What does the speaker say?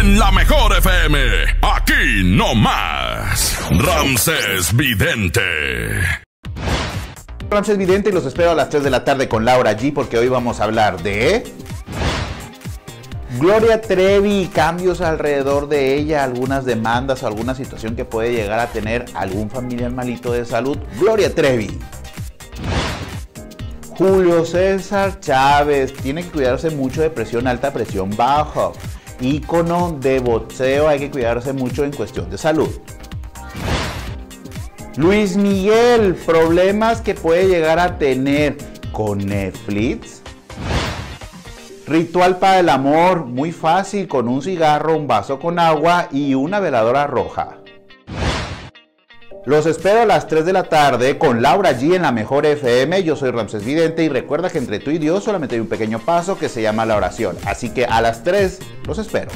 en la mejor FM. Aquí no más. Ramses Vidente. Ramses Vidente y los espero a las 3 de la tarde con Laura G porque hoy vamos a hablar de... Gloria Trevi, cambios alrededor de ella, algunas demandas o alguna situación que puede llegar a tener algún familiar malito de salud. Gloria Trevi. Julio César Chávez tiene que cuidarse mucho de presión alta, presión baja. Ícono de boxeo, hay que cuidarse mucho en cuestión de salud. Luis Miguel, problemas que puede llegar a tener con Netflix. Ritual para el amor, muy fácil, con un cigarro, un vaso con agua y una veladora roja. Los espero a las 3 de la tarde con Laura G en la Mejor FM. Yo soy Ramses Vidente y recuerda que entre tú y Dios solamente hay un pequeño paso que se llama la oración. Así que a las 3 los espero.